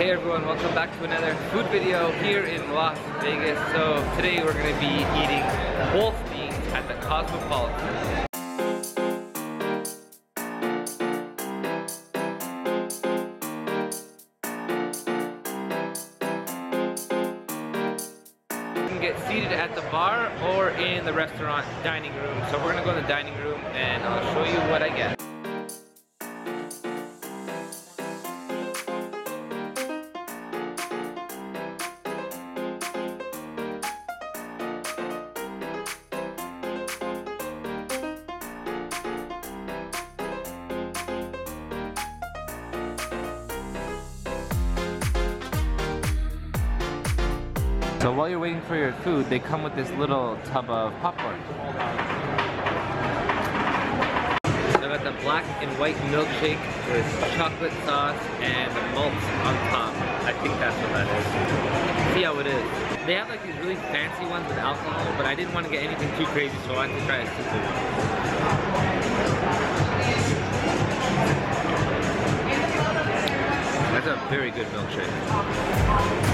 Hey everyone, welcome back to another food video here in Las Vegas. So today we're going to be eating Holstein's at the Cosmopolitan. You can get seated at the bar or in the restaurant dining room. So we're to go in the dining room and I'll show you what I get. So while you're waiting for your food, they come with this little tub of popcorn. So I got the black and white milkshake with chocolate sauce and malt on top. I think that's what that is. See how it is. They have like these really fancy ones with alcohol, but I didn't want to get anything too crazy, so I wanted to try a one. That's a very good milkshake.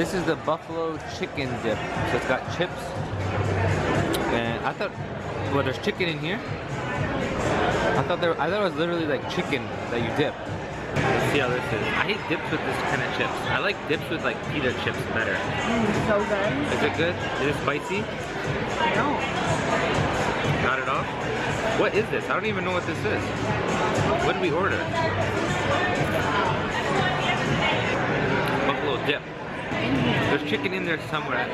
This is the buffalo chicken dip. So it's got chips. And I thought, well, there's chicken in here. I thought there, I thought it was literally like chicken that you dip. Let's see how this is. I hate dips with this kind of chips. I like dips with like pita chips better. Mm, so good. Is it good? Is it spicy? No. Not at all? What is this? I don't even know what this is. What did we order? Buffalo dip. There's chicken in there somewhere.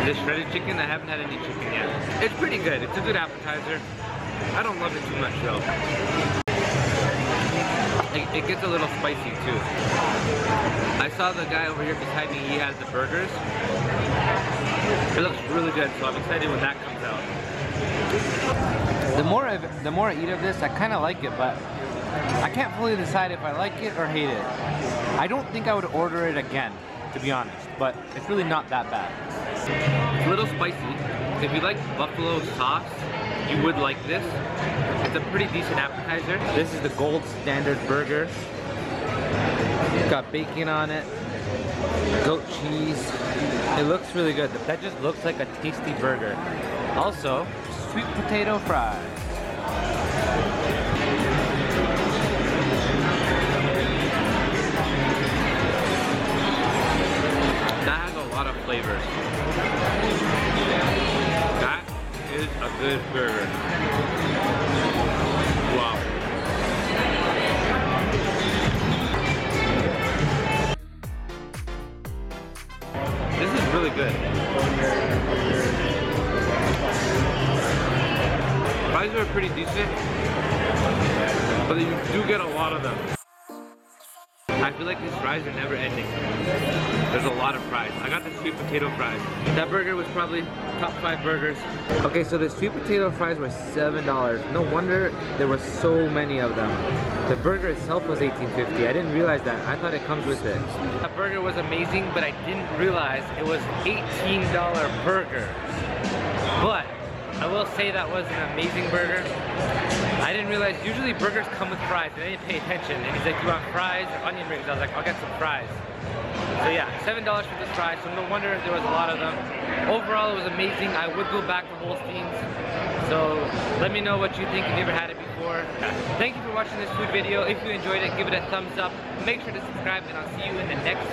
Is this shredded chicken? I haven't had any chicken yet. It's pretty good. It's a good appetizer. I don't love it too much though. It, it gets a little spicy too. I saw the guy over here beside me, he has the burgers. It looks really good, so I'm excited when that comes out. The more I the more I eat of this, I kind of like it, but I can't fully decide if I like it or hate it. I don't think I would order it again, to be honest, but it's really not that bad. It's a little spicy. If you like buffalo sauce, you would like this. It's a pretty decent appetizer. This is the gold standard burger. It's got bacon on it, goat cheese. It looks really good. That just looks like a tasty burger. Also, sweet potato fries. A good burger. Wow. This is really good. Fries are pretty decent, but you do get a lot of them. I feel like these fries are never ending. There's a lot of fries. I got the sweet potato fries. That burger was probably top five burgers. Okay, so the sweet potato fries were $7. No wonder there were so many of them. The burger itself was $18.50. I didn't realize that. I thought it comes with it. That burger was amazing, but I didn't realize it was $18 burger. But will say that was an amazing burger. I didn't realize usually burgers come with fries and I didn't pay attention. And he's like, you want fries or onion rings? I was like, I'll get some fries. So yeah, $7 for this fries, so no wonder there was a lot of them. Overall, it was amazing. I would go back to Holstein's. So let me know what you think if you ever had it before. Thank you for watching this food video. If you enjoyed it, give it a thumbs up. Make sure to subscribe and I'll see you in the next